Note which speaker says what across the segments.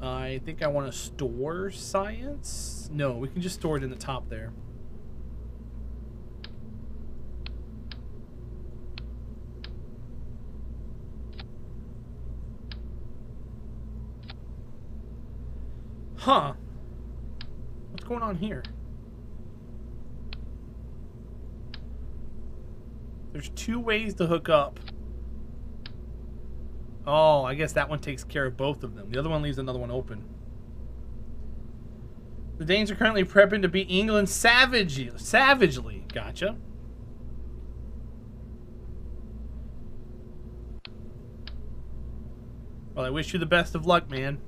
Speaker 1: I think I want to store science. No, we can just store it in the top there. Huh. What's going on here? There's two ways to hook up. Oh, I guess that one takes care of both of them. The other one leaves another one open. The Danes are currently prepping to beat England savagely. Savagely. Gotcha. Well, I wish you the best of luck, man.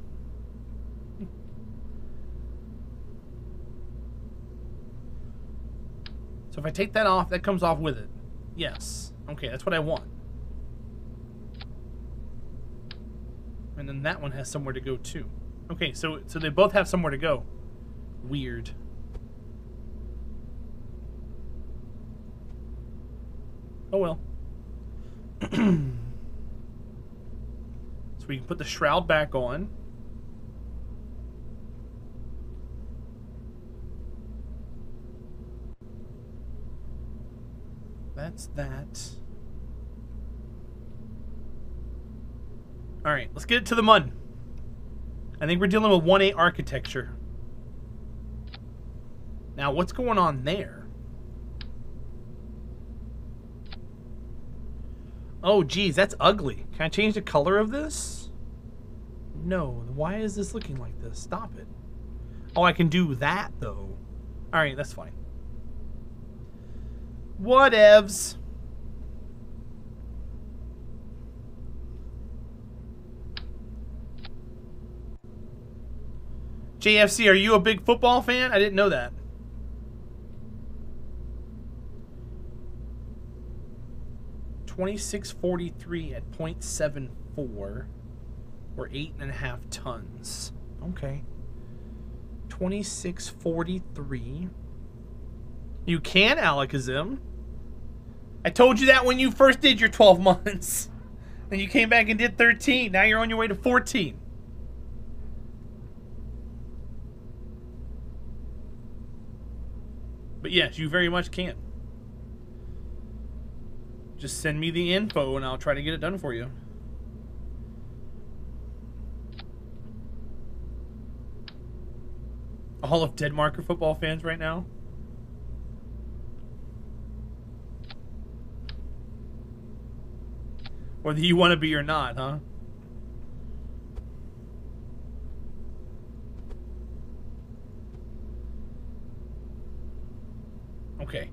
Speaker 1: So if I take that off, that comes off with it. Yes. Okay, that's what I want. And then that one has somewhere to go too. Okay, so so they both have somewhere to go. Weird. Oh well. so we can put the shroud back on. That's that. Alright, let's get it to the Mun. I think we're dealing with 1-8 architecture. Now, what's going on there? Oh, geez, that's ugly. Can I change the color of this? No. Why is this looking like this? Stop it. Oh, I can do that, though. Alright, that's fine. Whatevs. JFC, are you a big football fan? I didn't know that. Twenty-six forty-three at point seven four, or eight and a half tons. Okay. Twenty-six forty-three. You can Alakazam. I told you that when you first did your 12 months. And you came back and did 13. Now you're on your way to 14. But yes, you very much can. Just send me the info and I'll try to get it done for you. All of Denmark football fans right now? Whether you want to be or not, huh? Okay.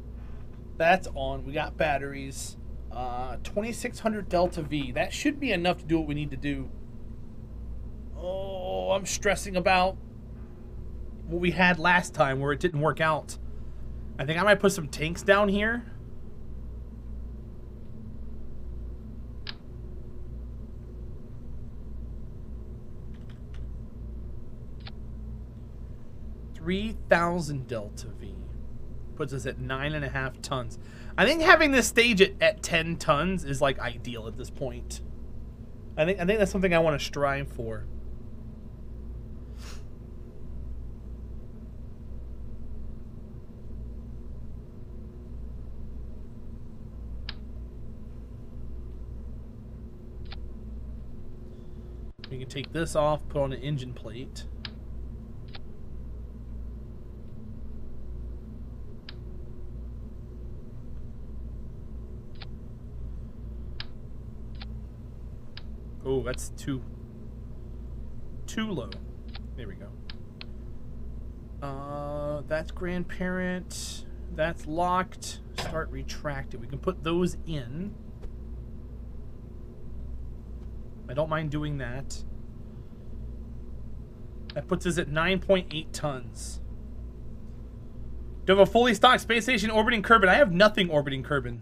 Speaker 1: That's on. We got batteries. Uh, 2600 Delta V. That should be enough to do what we need to do. Oh, I'm stressing about what we had last time where it didn't work out. I think I might put some tanks down here. Three thousand Delta V puts us at nine and a half tons. I think having this stage at, at ten tons is like ideal at this point. I think I think that's something I want to strive for. We can take this off, put on an engine plate. Oh, that's too too low. There we go. Uh, that's grandparent. That's locked. Start retracting. We can put those in. I don't mind doing that. That puts us at 9.8 tons. Do you have a fully stocked space station orbiting Kerbin? I have nothing orbiting Kerbin,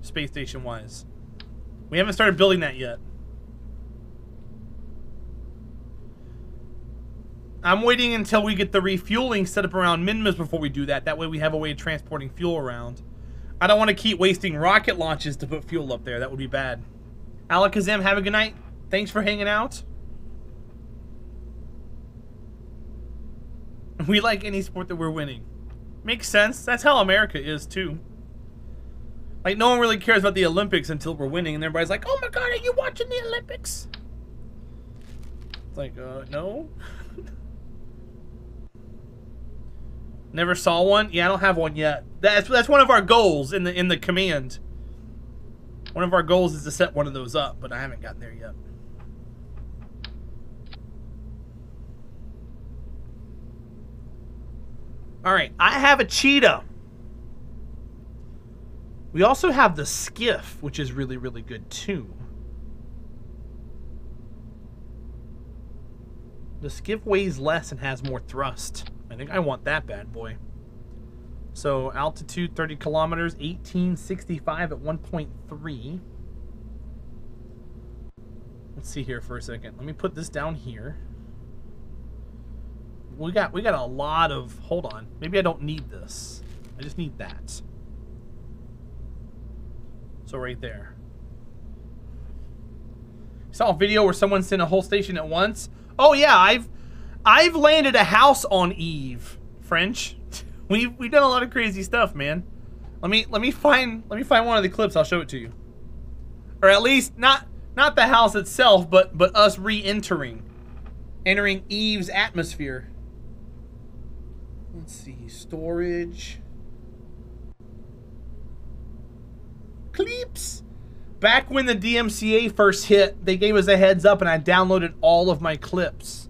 Speaker 1: space station wise. We haven't started building that yet. I'm waiting until we get the refueling set up around Minmus before we do that. That way we have a way of transporting fuel around. I don't want to keep wasting rocket launches to put fuel up there. That would be bad. Alakazam, have a good night. Thanks for hanging out. We like any sport that we're winning. Makes sense. That's how America is too. Like no one really cares about the Olympics until we're winning, and everybody's like, "Oh my God, are you watching the Olympics?" It's like, uh, no. Never saw one. Yeah, I don't have one yet. That's that's one of our goals in the in the command. One of our goals is to set one of those up, but I haven't gotten there yet. All right, I have a cheetah. We also have the skiff, which is really, really good too. The skiff weighs less and has more thrust. I think I want that bad boy. So altitude 30 kilometers, 1865 at 1.3. Let's see here for a second. Let me put this down here. We got we got a lot of hold on. Maybe I don't need this. I just need that. So right there. Saw a video where someone sent a whole station at once. Oh yeah, I've I've landed a house on Eve, French. We've we've done a lot of crazy stuff, man. Let me let me find let me find one of the clips. I'll show it to you, or at least not not the house itself, but but us re-entering, entering Eve's atmosphere. Let's see, storage. Clips. Back when the DMCA first hit, they gave us a heads up, and I downloaded all of my clips.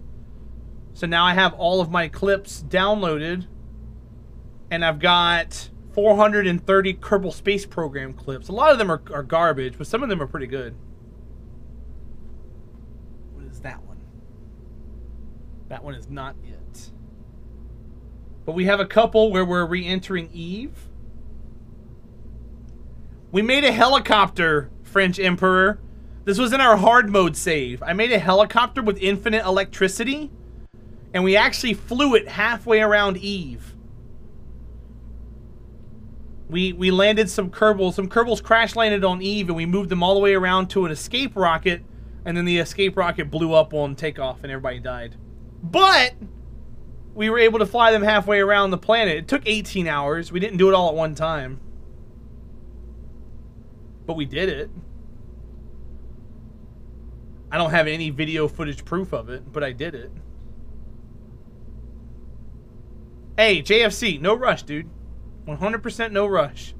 Speaker 1: So now I have all of my clips downloaded and I've got 430 Kerbal Space Program clips. A lot of them are, are garbage, but some of them are pretty good. What is that one? That one is not it. But we have a couple where we're re-entering Eve. We made a helicopter, French Emperor. This was in our hard mode save. I made a helicopter with infinite electricity, and we actually flew it halfway around Eve. We we landed some Kerbals. Some Kerbals crash landed on Eve, and we moved them all the way around to an escape rocket, and then the escape rocket blew up on takeoff, and everybody died. But we were able to fly them halfway around the planet. It took 18 hours. We didn't do it all at one time. But we did it. I don't have any video footage proof of it, but I did it. Hey, JFC, no rush, dude. 100% no rush.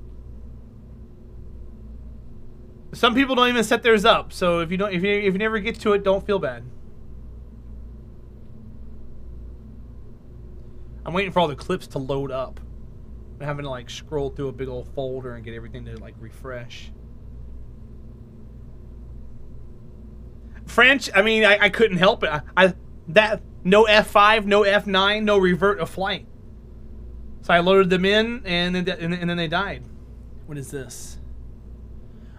Speaker 1: Some people don't even set theirs up, so if you don't, if you if you never get to it, don't feel bad. I'm waiting for all the clips to load up. I'm having to like scroll through a big old folder and get everything to like refresh. French, I mean, I, I couldn't help it. I, I that no F5, no F9, no revert of flight. So I loaded them in, and then and then they died. What is this?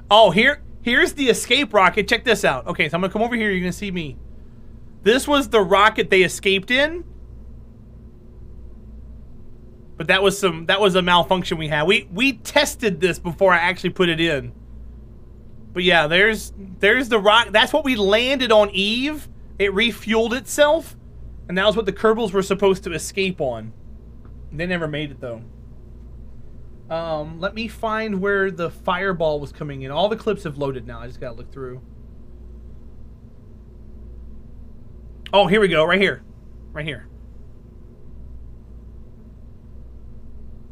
Speaker 1: Oh, here here's the escape rocket. Check this out. Okay, so I'm gonna come over here. You're gonna see me. This was the rocket they escaped in. But that was some that was a malfunction we had. We we tested this before I actually put it in. But yeah, there's there's the rock. That's what we landed on Eve. It refueled itself, and that was what the Kerbals were supposed to escape on. They never made it though. Um, let me find where the fireball was coming in. All the clips have loaded now. I just gotta look through. Oh, here we go. Right here. Right here.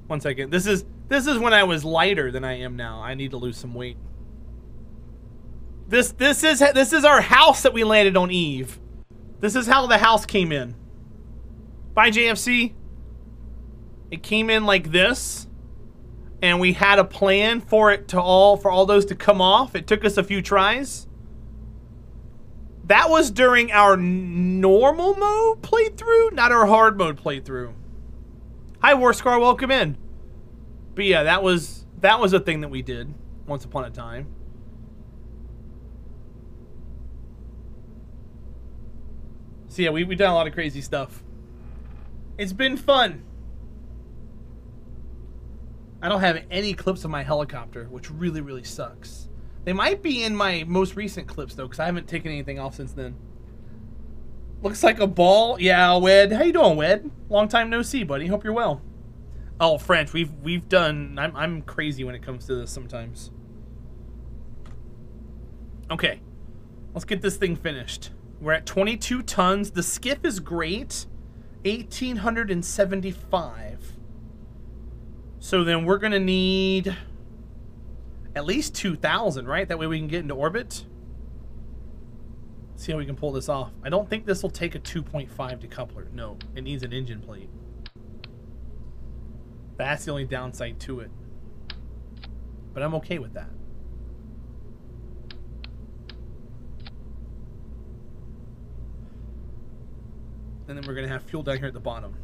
Speaker 1: One second. This is this is when I was lighter than I am now. I need to lose some weight. This this is this is our house that we landed on Eve. This is how the house came in. Bye JFC. It came in like this. And we had a plan for it to all, for all those to come off. It took us a few tries. That was during our normal mode playthrough, not our hard mode playthrough. Hi, Warscar, welcome in. But yeah, that was that was a thing that we did once upon a time. So yeah, we we done a lot of crazy stuff. It's been fun. I don't have any clips of my helicopter, which really, really sucks. They might be in my most recent clips, though, because I haven't taken anything off since then. Looks like a ball. Yeah, Wed. How you doing, Wed? Long time no see, buddy. Hope you're well. Oh, French. We've we've done. I'm I'm crazy when it comes to this sometimes. Okay, let's get this thing finished. We're at 22 tons. The skiff is great. 1875. So then we're gonna need at least 2,000, right? That way we can get into orbit. See how we can pull this off. I don't think this will take a 2.5 decoupler. No, it needs an engine plate. That's the only downside to it. But I'm okay with that. And then we're going to have fuel down here at the bottom.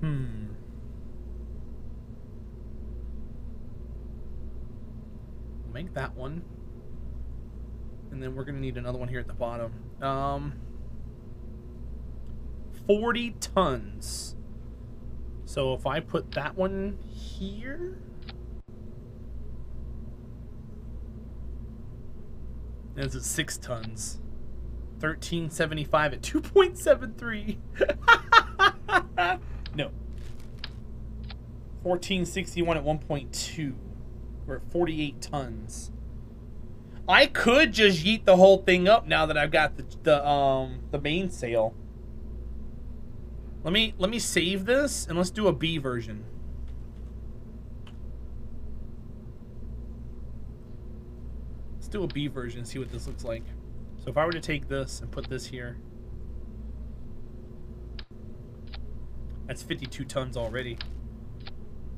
Speaker 1: Hmm. make that one. And then we're going to need another one here at the bottom. Um, 40 tons. So if I put that one here... That's at 6 tons. 1375 at 2.73. no. 1461 at 1.2. We're at 48 tons. I could just yeet the whole thing up now that I've got the, the um the mainsail. Let me let me save this and let's do a B version. Let's do a B version and see what this looks like. So if I were to take this and put this here, that's 52 tons already.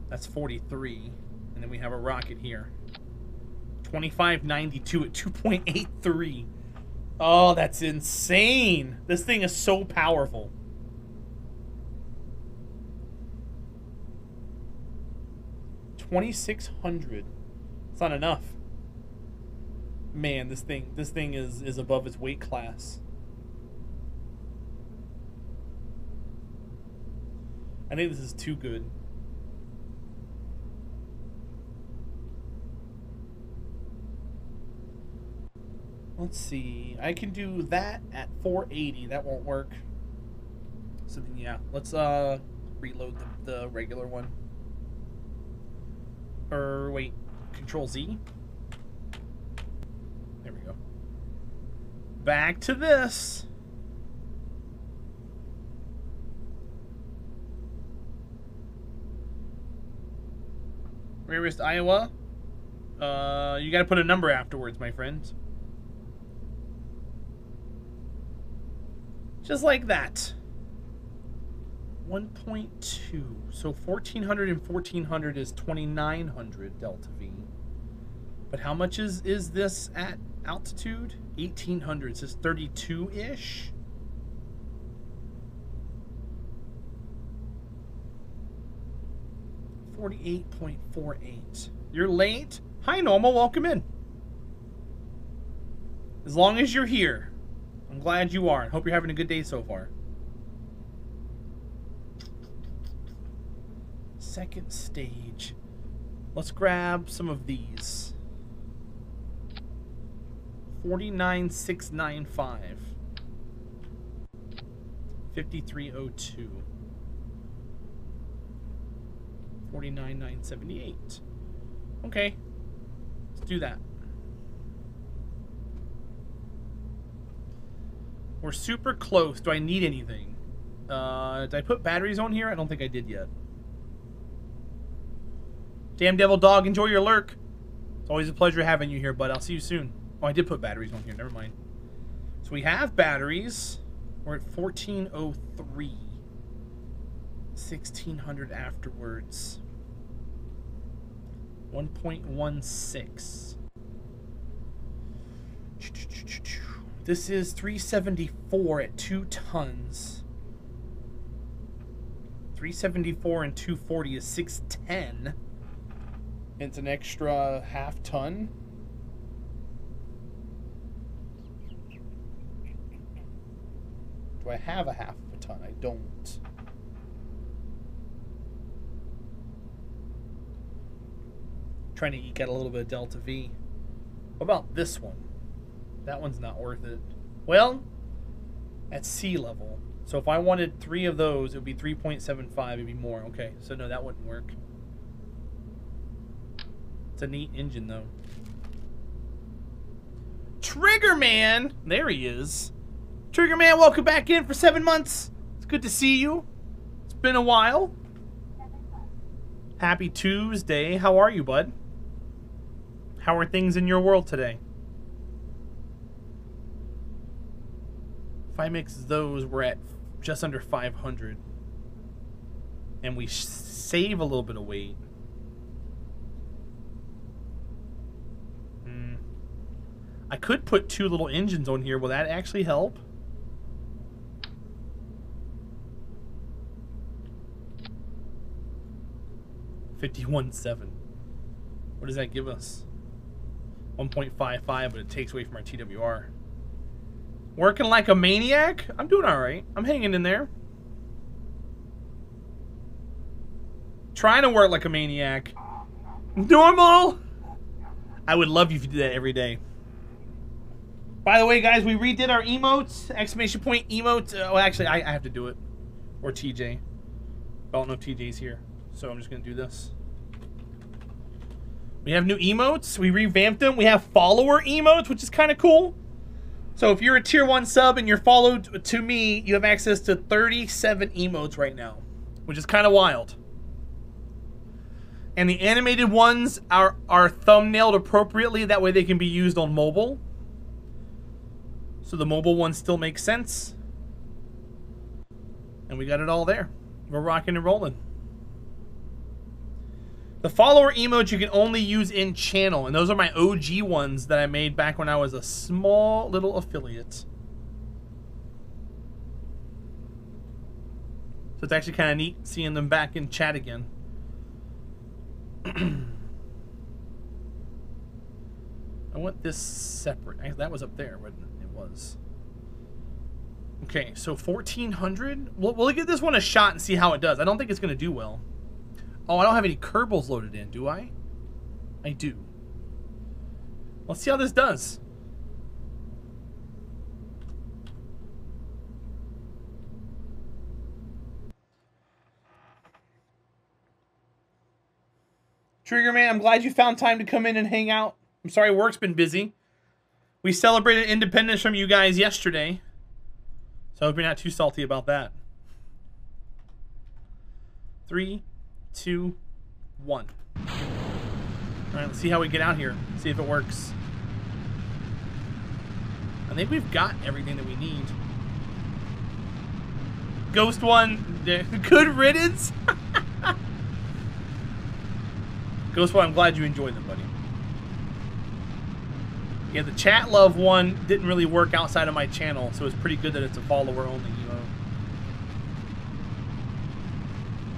Speaker 1: That's 43. And then we have a rocket here. 2592 at 2.83. Oh, that's insane. This thing is so powerful. Twenty-six hundred. It's not enough. Man, this thing this thing is is above its weight class. I think this is too good. Let's see. I can do that at 480. That won't work. So then, yeah, let's uh reload the, the regular one. Or wait, Control Z. There we go. Back to this. Rarest Iowa. Uh, you got to put a number afterwards, my friends. Just like that. 1.2. So 1400 and 1400 is 2900 delta V. But how much is, is this at altitude? 1800. It says 32-ish. Forty-eight point four eight. You're late. Hi, normal. Welcome in. As long as you're here, I'm glad you are. Hope you're having a good day so far. Second stage. Let's grab some of these. 49695. 5302. 49978. Okay. Let's do that. We're super close. Do I need anything? Uh, did I put batteries on here? I don't think I did yet. Damn Devil Dog, enjoy your lurk. It's always a pleasure having you here, bud. I'll see you soon. Oh, I did put batteries on here. Never mind. So we have batteries. We're at 1403. 1600 afterwards. 1.16. This is 374 at 2 tons. 374 and 240 is 610. It's an extra half ton. Do I have a half of a ton? I don't. Trying to eke out a little bit of delta V. What about this one? That one's not worth it. Well, at sea level. So if I wanted three of those, it would be 3.75. It'd be more. Okay, so no, that wouldn't work. It's a neat engine, though. Trigger Man! There he is. Trigger Man, welcome back in for seven months. It's good to see you. It's been a while. Happy Tuesday. How are you, bud? How are things in your world today? If I mix those, we're at just under 500. And we save a little bit of weight. Hmm. I could put two little engines on here. Will that actually help? Fifty-one seven. What does that give us? 1.55, but it takes away from our TWR. Working like a maniac? I'm doing alright. I'm hanging in there. Trying to work like a maniac. Normal? I would love you if you did that every day. By the way, guys, we redid our emotes. Exclamation point emotes. Oh, actually, I, I have to do it. Or TJ. I don't know if TJ's here. So I'm just going to do this. We have new emotes. We revamped them. We have follower emotes, which is kind of cool. So if you're a tier 1 sub and you're followed to me, you have access to 37 emotes right now, which is kind of wild. And the animated ones are, are thumbnailed appropriately. That way they can be used on mobile. So the mobile ones still make sense. And we got it all there. We're rocking and rolling. The follower emotes you can only use in channel, and those are my OG ones that I made back when I was a small little affiliate. So it's actually kind of neat seeing them back in chat again. I want this separate. That was up there, but it was. Okay, so 1400. We'll, we'll give this one a shot and see how it does. I don't think it's going to do well. Oh, I don't have any Kerbals loaded in, do I? I do. Let's see how this does. Trigger Man, I'm glad you found time to come in and hang out. I'm sorry work's been busy. We celebrated independence from you guys yesterday. So I hope you're not too salty about that. Three, two, one. All right, let's see how we get out here. See if it works. I think we've got everything that we need. Ghost one, good riddance. Ghost one, I'm glad you enjoyed them, buddy. Yeah, the chat love one didn't really work outside of my channel, so it's pretty good that it's a follower only, you know.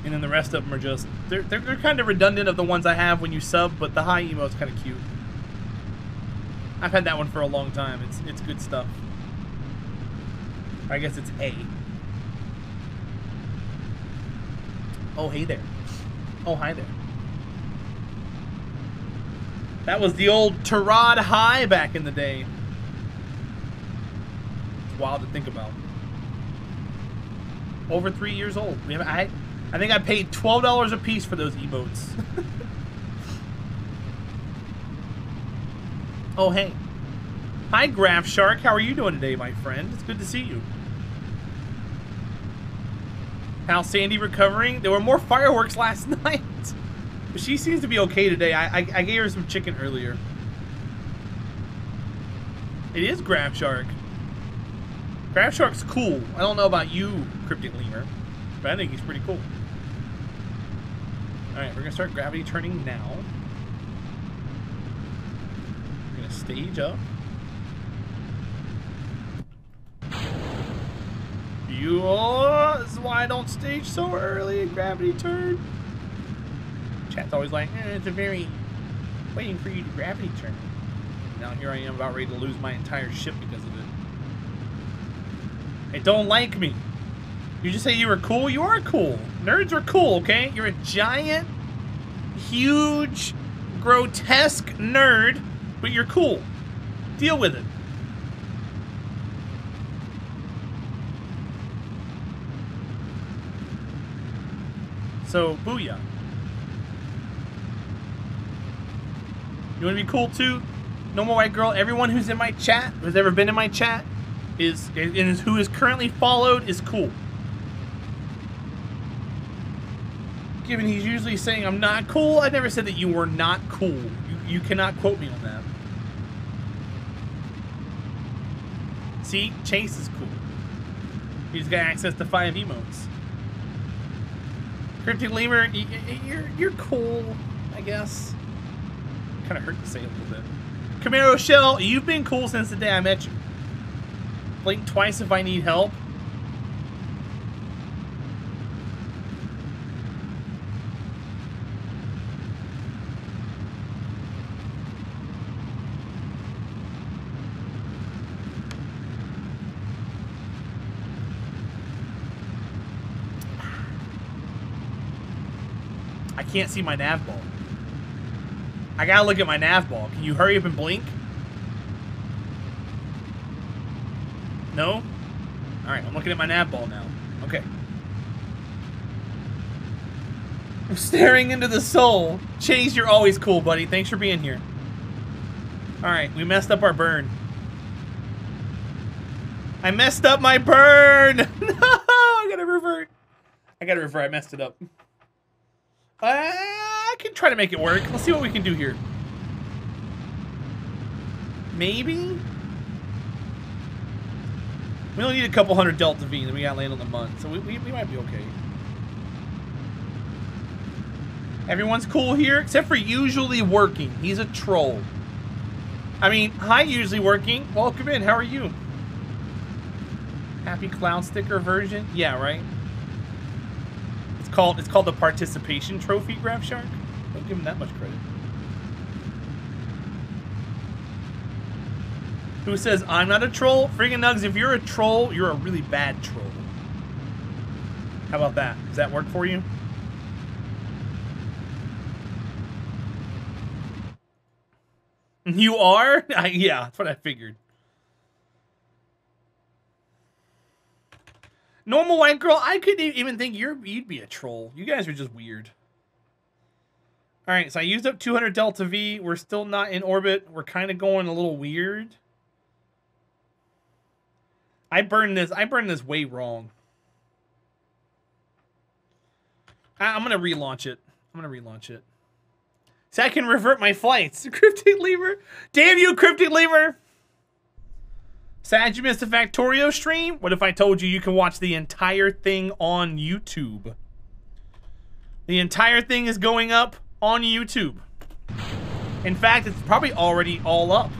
Speaker 1: And then the rest of them are just, they're, they're, they're kind of redundant of the ones I have when you sub, but the high is kind of cute. I've had that one for a long time. It's, it's good stuff. I guess it's A. Oh, hey there. Oh, hi there. That was the old Tarad High back in the day. It's wild to think about. Over three years old. We have, I, I think I paid $12 a piece for those emotes. oh, hey. Hi, Graph Shark. How are you doing today, my friend? It's good to see you. How's Sandy recovering? There were more fireworks last night. But she seems to be okay today. I, I, I gave her some chicken earlier. It is Graph Shark. Graph Shark's cool. I don't know about you, Cryptic Lemur, but I think he's pretty cool. Alright, we're going to start gravity turning now. We're going to stage up. You, this is why I don't stage so early in gravity turn. Chat's always like, eh, it's a very waiting for you to gravity turn. Now here I am about ready to lose my entire ship because of it. They don't like me. You just say you were cool? You are cool. Nerds are cool, okay? You're a giant, huge, grotesque nerd but you're cool. Deal with it. So, booyah. You want to be cool too? Normal white girl. Everyone who's in my chat, who's ever been in my chat, is and is who is currently followed is cool. Given he's usually saying I'm not cool, I never said that you were not cool. You you cannot quote me on that. See, Chase is cool. He's got access to five emotes. Cryptic Lemur, you're you're cool, I guess. Kind of hurt to say a little bit. Camaro Shell, you've been cool since the day I met you. Blink twice if I need help. I can't see my nav ball. I gotta look at my nav ball. Can you hurry up and blink? No? Alright, I'm looking at my nav ball now. Okay. I'm staring into the soul. Chase, you're always cool, buddy. Thanks for being here. Alright, we messed up our burn. I messed up my burn! no! I gotta revert. I gotta revert. I messed it up. Uh, I can try to make it work. Let's see what we can do here. Maybe? We only need a couple hundred Delta V, and we got land on the Mun, so we, we, we might be okay. Everyone's cool here, except for usually working. He's a troll. I mean, hi, usually working. Welcome in. How are you? Happy clown sticker version? Yeah, right? Called it's called the participation trophy, Graph Shark. Don't give him that much credit. Who says I'm not a troll? Friggin' Nugs, if you're a troll, you're a really bad troll. How about that? Does that work for you? You are? yeah, that's what I figured. Normal white girl, I couldn't even think you're you'd be a troll. You guys are just weird. All right, so I used up 200 Delta V. We're still not in orbit. We're kind of going a little weird. I burned this. I burned this way wrong. I, am gonna relaunch it. I'm gonna relaunch it. So I can revert my flights. Cryptic Lemur. Damn you, Cryptic Lemur. Sad you missed the Factorio stream? What if I told you you can watch the entire thing on YouTube? The entire thing is going up on YouTube. In fact, it's probably already all up.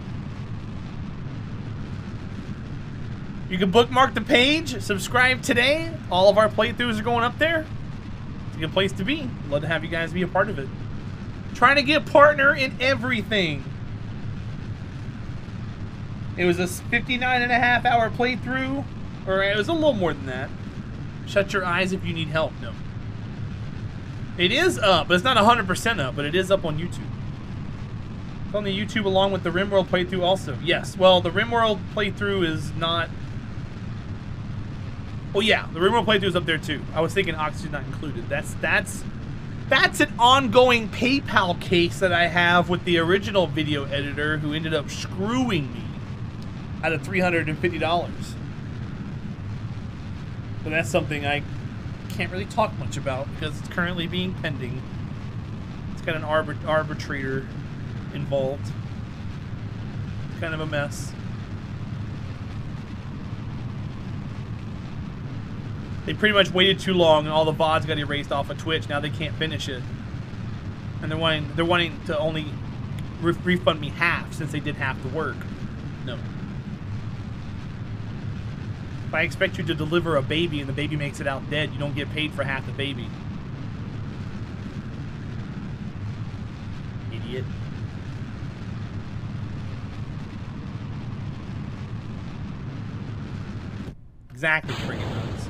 Speaker 1: You can bookmark the page, subscribe today. All of our playthroughs are going up there. It's a good place to be. Love to have you guys be a part of it. Trying to get a partner in everything. It was a 59 and a half hour playthrough, or it was a little more than that. Shut your eyes if you need help. No. It is up, but it's not 100% up, but it is up on YouTube. It's on the YouTube along with the RimWorld playthrough also. Yes, well, the RimWorld playthrough is not... Well, yeah, the RimWorld playthrough is up there too. I was thinking Oxygen not included. That's, that's, that's an ongoing PayPal case that I have with the original video editor who ended up screwing me out of $350. But that's something I can't really talk much about because it's currently being pending. It's got an arbit arbitrator involved. It's kind of a mess. They pretty much waited too long and all the VODs got erased off of Twitch. Now they can't finish it. And they're wanting they're wanting to only re refund me half since they did half the work. No. If I expect you to deliver a baby and the baby makes it out dead, you don't get paid for half the baby. Idiot. Exactly, friggin' nuts.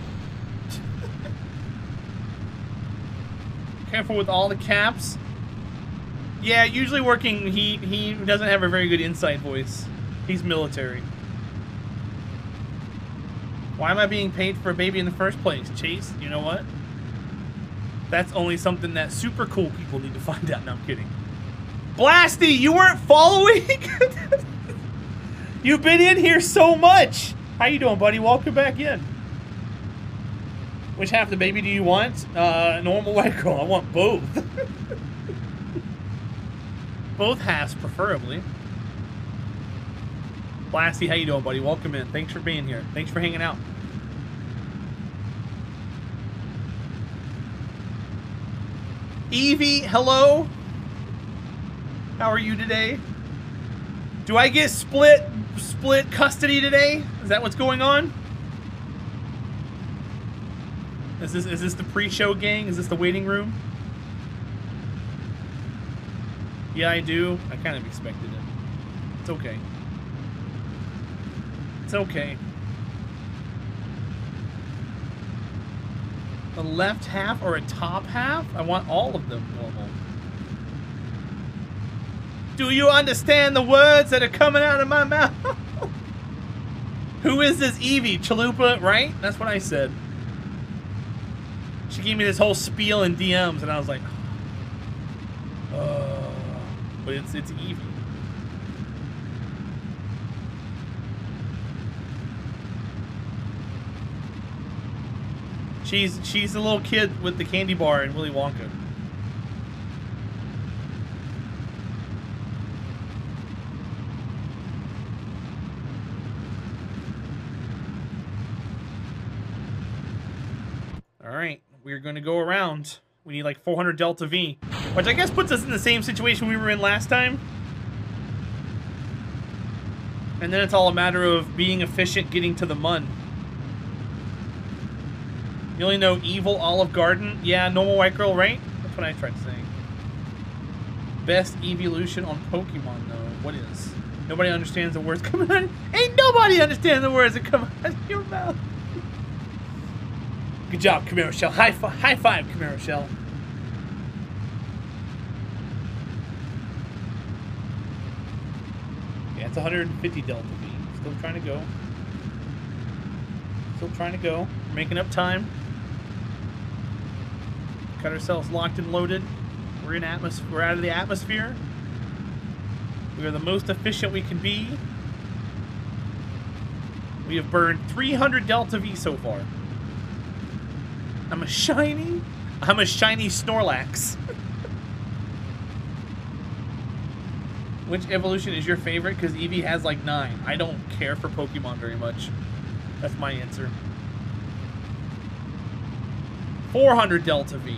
Speaker 1: Careful with all the caps. Yeah, usually working, he, he doesn't have a very good inside voice. He's military. Why am I being paid for a baby in the first place? Chase, you know what? That's only something that super cool people need to find out. No, I'm kidding. Blasty, you weren't following? You've been in here so much. How you doing, buddy? Welcome back in. Which half the baby do you want? Uh, normal white girl. I want both. both halves, preferably. Blasty, how you doing, buddy? Welcome in. Thanks for being here. Thanks for hanging out. Evie, hello. How are you today? Do I get split split custody today? Is that what's going on? Is this is this the pre-show gang? Is this the waiting room? Yeah, I do. I kind of expected it. It's okay. It's okay. A left half or a top half? I want all of them normal. Do you understand the words that are coming out of my mouth? Who is this Evie? Chalupa, right? That's what I said. She gave me this whole spiel in DMs, and I was like, uh, but it's it's Evie. She's she's the little kid with the candy bar in Willy Wonka. All right, we're to go around. We need like 400 Delta V, which I guess puts us in the same situation we were in last time. And then it's all a matter of being efficient getting to the Mun. You only know Evil Olive Garden? Yeah, normal white girl, right? That's what I tried saying. Best evolution on Pokemon, though. What is? Nobody understands the words coming out. Ain't nobody understands the words that come out of your mouth. Good job, Camaro Shell. High, fi high five, Camaro Shell. Yeah, it's 150 Delta V. Still trying to go. Still trying to go. Making up time. Got ourselves locked and loaded. We're in atmosphere. We're out of the atmosphere. We are the most efficient we can be. We have burned 300 Delta V so far. I'm a shiny. I'm a shiny Snorlax. Which evolution is your favorite? Because Eevee has like nine. I don't care for Pokemon very much. That's my answer. 400 Delta V.